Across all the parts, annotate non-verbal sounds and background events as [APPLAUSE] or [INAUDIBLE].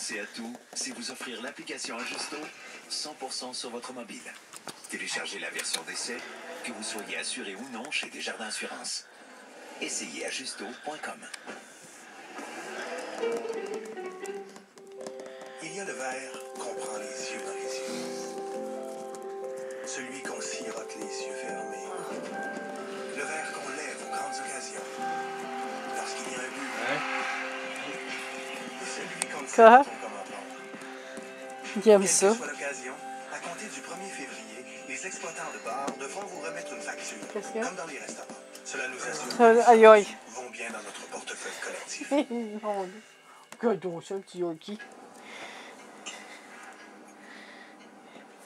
Pensez à tout, c'est vous offrir l'application Ajusto 100% sur votre mobile. Téléchargez la version d'essai, que vous soyez assuré ou non chez Desjardins Assurance. Essayez ajusto.com. Il y a le verre qu'on prend les yeux dans les yeux. Celui qu'on sirote les yeux fermés. Le verre qu'on lève aux grandes occasions. Aime Quelle ça. que soit à compter du 1er février, les exploitants de bars devront vous remettre une facture. Qu'est-ce qu'il y a? Comme dans les restaurants. Cela nous assure Ça, Aïe aïe. vont bien dans notre portefeuille collectif. non, donc ça, le petit.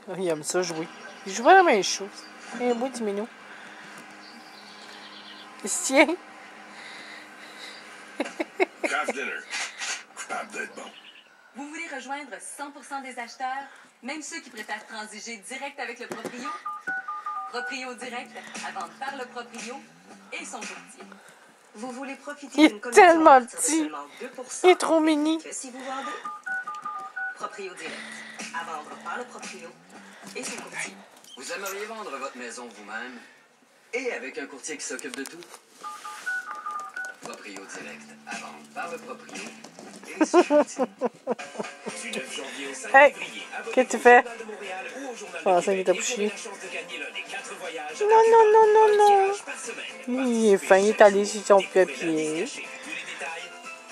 Ah, Il aime ça jouer. Il joue vraiment la même chose. Un beau petit minou. Il se tient. Craft dinner. Capable d'être bon. Vous voulez rejoindre 100% des acheteurs, même ceux qui préfèrent transiger direct avec le proprio? Proprio Direct, à vendre par le proprio et son courtier. Vous voulez profiter d'une commission tellement petit. seulement 2% Il est trop mini. que si vous vendez. Proprio Direct, à vendre par le proprio et son courtier. Vous aimeriez vendre votre maison vous-même et avec un courtier qui s'occupe de tout? Proprio Direct, à vendre par le proprio et son courtier. Du 9 janvier au 5 Hey, février, qu'est-ce que tu fais? Des quatre voyages Non, non, non, non, non. Il est fin, il est allé sur son papier. l'indice caché. Tous les détails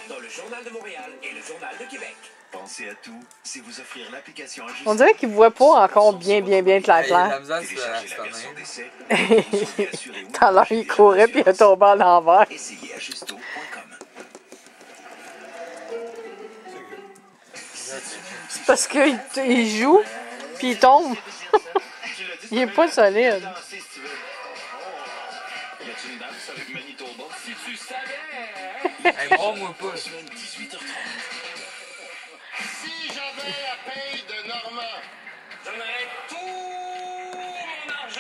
dans le Journal de Montréal et le Journal de Québec. Pensez à tout, c'est vous offrir l'application Ajusto. On dirait qu'il voit pas encore bien, bien, bien clair, clair. Tout à l'heure, chez il courait puis il est tombé en l'envers. Essayez C'est parce qu'il il joue puis il tombe. [LAUGHS] il est pas solide. Hey, broie-moi pas. Semaine 18h30. Si j'avais la paye de Normand, J'aimerais tout